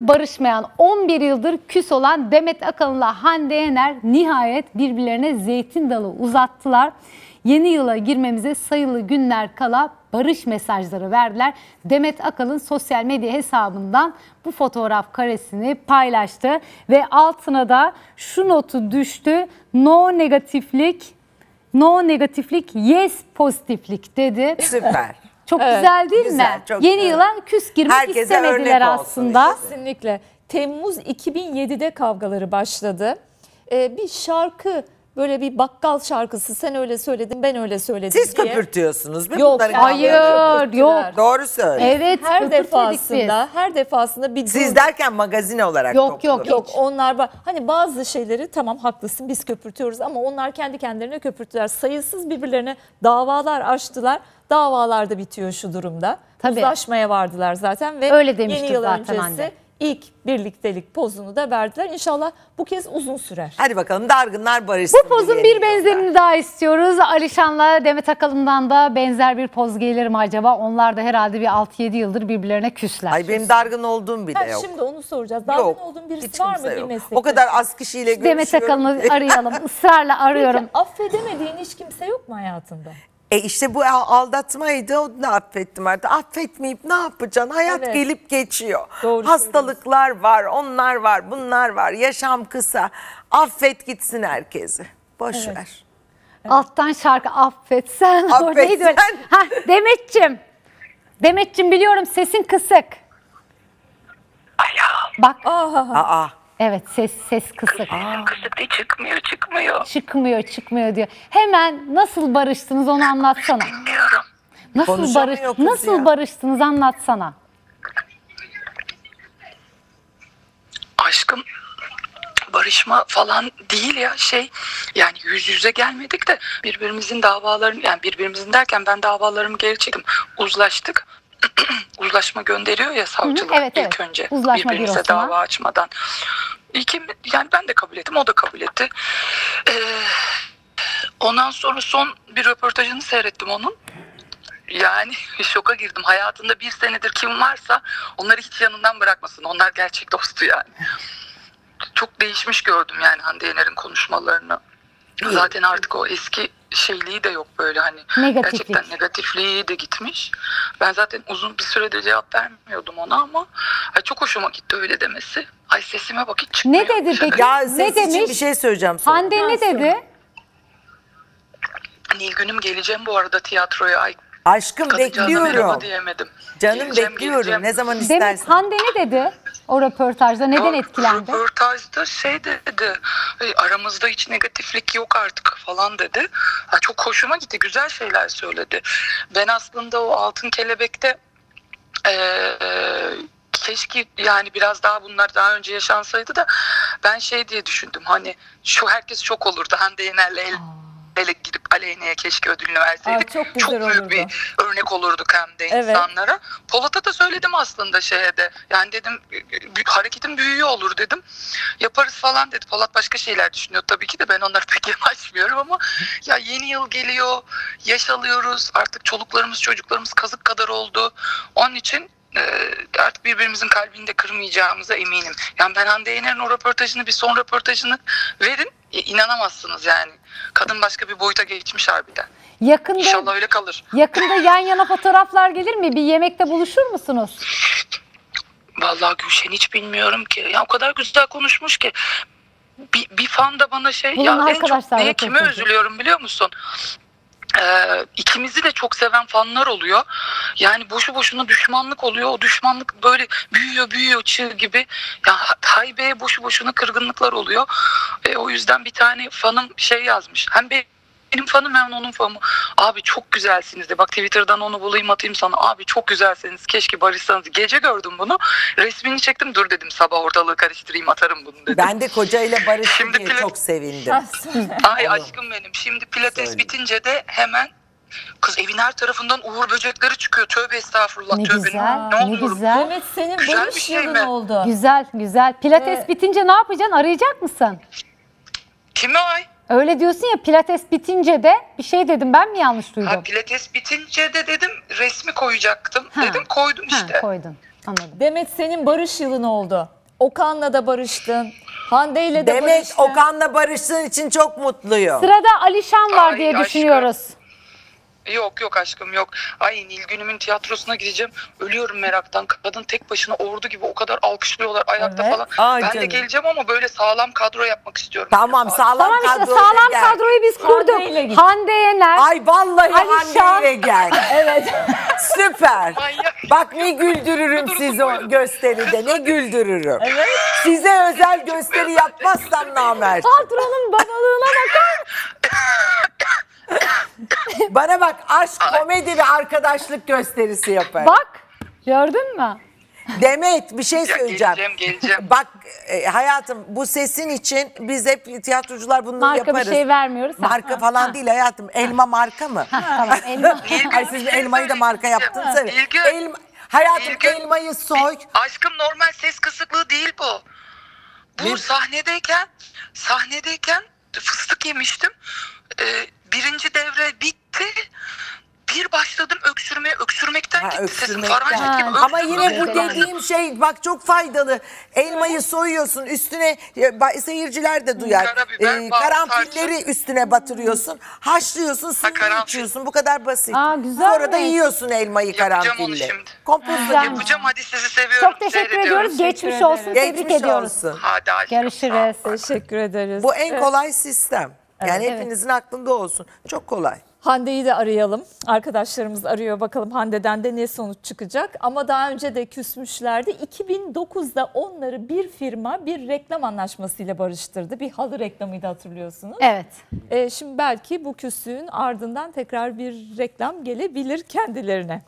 Barışmayan 11 yıldır küs olan Demet Akalın'la Hande Yener nihayet birbirlerine zeytin dalı uzattılar. Yeni yıla girmemize sayılı günler kala barış mesajları verdiler. Demet Akalın sosyal medya hesabından bu fotoğraf karesini paylaştı ve altına da şu notu düştü. No negatiflik, no negatiflik, yes pozitiflik dedi. Süper. Çok güzel değil güzel, mi? çok Yeni güzel. yıla küs girmek Herkese istemediler aslında. işte. Kesinlikle. Temmuz 2007'de kavgaları başladı. Ee, bir şarkı böyle bir bakkal şarkısı sen öyle söyledin ben öyle söyledim Siz diye. köpürtüyorsunuz. değil mi Yok, bunların hayır, yok. Doğru söyle. Evet, Her köpürtmedik defasında her defasında bir Siz derken magazin olarak Yok, toplu. yok, Yok onlar var. Hani bazı şeyleri tamam haklısın biz köpürtüyoruz ama onlar kendi kendilerine köpürttüler. Sayısız birbirlerine davalar açtılar. Davalar da bitiyor şu durumda. Tabii. Uzlaşmaya vardılar zaten ve Öyle yeni yıl zaten öncesi Hande. İlk birliktelik pozunu da verdiler. İnşallah bu kez uzun sürer. Hadi bakalım dargınlar barışsın. Bu pozun bir benzerini daha istiyoruz. Alişan'la Demet Akalın'dan da benzer bir poz gelir mi acaba? Onlar da herhalde bir 6-7 yıldır birbirlerine küsler. Ay benim dargın olduğum bile Ha, yok. şimdi onu soracağız. Dargın Yok. olduğun birisi var mı bir meslekte? O kadar az kişiyle Demet görüşüyorum. Akalın'ı arayalım. Israrla arıyorum. Peki, affedemediğin hiç kimse yok mu hayatında? E işte bu aldatmaydı. Onu da affettim artık. Affetmeyip ne yapacaksın? Hayat Evet. gelip geçiyor. Doğru Hastalıklar var, onlar var, bunlar var. Yaşam kısa. Affet gitsin herkesi. Boş Evet. ver. Alttan şarkı affetsen. Affetsen. Ha, Demetçim. Demetçim biliyorum sesin kısık. Alo. Bak Aha. Aa, evet ses ses kısık. Kısık değil çıkmıyor çıkmıyor. Çıkmıyor çıkmıyor diyor. Hemen nasıl barıştınız onu anlatsana. Bilmiyorum. Nasıl Konuşamıyor barış kız nasıl ya. barıştınız anlatsana. Aşkım barışma falan değil ya şey yani yüz yüze gelmedik de birbirimizin davalarını yani birbirimizin derken ben davalarımı geri çektim uzlaştık uzlaşma gönderiyor ya savcılık evet, ilk evet. önce Uzlaşma birbirimize bürosuna. dava açmadan. İki, yani ben de kabul ettim o da kabul etti. Ee, ondan sonra son bir röportajını seyrettim onun. Yani şoka girdim. Hayatında bir senedir kim varsa onları hiç yanından bırakmasın. Onlar gerçek dostu yani. Çok değişmiş gördüm yani Hande Yener'in konuşmalarını. Zaten artık o eski şeyliği de yok böyle hani. Negatiflik. Gerçekten negatifliği de gitmiş. Ben zaten uzun bir süredir cevap vermiyordum ona ama ay çok hoşuma gitti öyle demesi. Ay sesime bak hiç çıkmıyor. Ne dedi peki? ya Ne ses için demiş? bir şey söyleyeceğim sonra. Hande ne dedi? Nilgün'üm geleceğim bu arada tiyatroya. Ay Aşkım kadıncağıza merhaba bekliyorum. diyemedim. Canım Geleceğim, bekliyorum. geleceğim. Ne zaman Demet istersen. Hande ne dedi? O röportajda neden Ya, etkilendi? Röportajda şey dedi. "Ay, Aramızda hiç negatiflik yok artık falan dedi. Ha, çok hoşuma gitti. Güzel şeyler söyledi. Ben aslında o altın kelebekte eee, keşke yani biraz daha bunlar daha önce yaşansaydı da ben şey diye düşündüm. Hani şu herkes çok olurdu. Hande Yener'le el ele gidip Aleyna'ya keşke ödülünü verseydik. Ay, çok güzel büyük olurdu. bir örnek olurduk hem de Evet. insanlara. Polat'a da söyledim aslında şeye de. Yani dedim "Bü- hareketin büyüğü olur dedim. Yaparız falan dedi. Polat başka şeyler düşünüyor tabii ki de ben onları pek yanaşmıyorum ama ya yeni yıl geliyor. Yaş alıyoruz. Artık çoluklarımız çocuklarımız kazık kadar oldu. Onun için e, artık birbirimizin kalbini de kırmayacağımıza eminim. Yani ben Hande Yener'in o röportajını bir son röportajını verin. E, inanamazsınız yani. Kadın başka bir boyuta geçmiş harbiden. Yakında İnşallah öyle kalır. yakında yan yana fotoğraflar gelir mi? Bir yemekte buluşur musunuz? Vallahi Gülşen hiç bilmiyorum ki. Ya o kadar güzel konuşmuş ki. Bir, bir fan da bana şey Bulun ya en çok neye kime üzülüyorum biliyor musun? Ee, ikimizi de çok seven fanlar oluyor. Yani boşu boşuna düşmanlık oluyor. O düşmanlık böyle büyüyor büyüyor çığ gibi. Ya Haybe'ye boşu boşuna kırgınlıklar oluyor. E, o yüzden bir tane fanım şey yazmış. Hem be- benim fanım hem onun fanı. Abi çok güzelsiniz de. Bak Twitter'dan onu bulayım atayım sana. Abi çok güzelsiniz. Keşke barışsanız. Gece gördüm bunu. Resmini çektim. Dur dedim sabah ortalığı karıştırayım atarım bunu dedim. Ben de kocayla barıştı Şimdi diye çok sevindim. Ay aşkım benim. Şimdi pilates söyle. bitince de hemen kız evin her tarafından uğur böcekleri çıkıyor. Tövbe estağfurullah. Ne tövbe. güzel, ne ne oluyorum? güzel. Demet senin Güzel barış bir şey yılın mi? oldu. Güzel güzel. Pilates Ee, bitince ne yapacaksın? Arayacak mısın? Kime ay? Öyle diyorsun ya pilates bitince de bir şey dedim ben mi yanlış Ha, duydum? pilates bitince de dedim resmi koyacaktım. Ha. Dedim koydum Ha, işte. koydun. Anladım. Demet senin barış yılın oldu. Okan'la da barıştın. Hande ile de Demet barıştın. Okan'la barıştığın için çok mutluyum. Sırada Alişan var Ay, diye aşkım. düşünüyoruz. Yok yok aşkım yok. Ay Nilgün'ümün tiyatrosuna gideceğim. Ölüyorum meraktan. Kadın tek başına ordu gibi o kadar alkışlıyorlar ayakta Evet. falan. Ay ben canım. de geleceğim ama böyle sağlam kadro yapmak istiyorum. Tamam sağlam Tamam işte kadroyla sağlam gel. kadroyu biz kurduk. Hande ile git. Hande Yener. Ay vallahi Alişan. Hande ile gel. Evet. Süper. Manyak. Bak ne güldürürüm Dursun sizi o gösteride. Ne güldürürüm. Evet. Size özel gösteri yapmazsam namert. Patronun babalığına bakar. Bana bak aşk, komedi ve arkadaşlık gösterisi yaparım. Bak gördün mü? Demet bir şey Ya söyleyeceğim. geleceğim geleceğim. Bak e, hayatım bu sesin için biz hep tiyatrocular bunu Marka yaparız. bir şey vermiyoruz. Ha, Marka ha, falan ha. değil hayatım. Elma marka mı? Tamam elma. Ay siz elmayı da marka yaptınız. tabii. İlgün. Elma, hayatım İlgün. elmayı soy. Aşkım normal ses kısıklığı değil bu. Bu Ne? sahnedeyken sahnedeyken fıstık yemiştim. Ee, birinci devre bitti. Bir başladım öksürmeye. Öksürmekten Ha, gitti sesim. öksürmekten. Farancık gibi Ama öksürdüm. yine bu dediğim şey bak çok faydalı. Elmayı soyuyorsun üstüne e, ba- seyirciler de duyar. Karabiber, Ee, bal, karanfilleri üstüne batırıyorsun. Haşlıyorsun suyunu karanfil. içiyorsun. Bu kadar basit. Aa, güzelmiş. Sonra da yiyorsun elmayı Yapacağım onu karanfille. şimdi. Gibi. Yapacağım hadi sizi seviyorum. Çok teşekkür seyrediyorum. ediyoruz. Geçmiş Teşekkür olsun. Tebrik Geçmiş ediyoruz. olsun. Hadi aşkım. Görüşürüz. Teşekkür ederiz. Bu en Evet. kolay sistem. Yani Evet. hepinizin aklında olsun. Çok kolay. Hande'yi de arayalım. Arkadaşlarımız arıyor bakalım Hande'den de ne sonuç çıkacak. Ama daha önce de küsmüşlerdi. 2009'da onları bir firma bir reklam anlaşmasıyla barıştırdı. Bir halı reklamıydı hatırlıyorsunuz. Evet. Ee, şimdi belki bu küslüğün ardından tekrar bir reklam gelebilir kendilerine.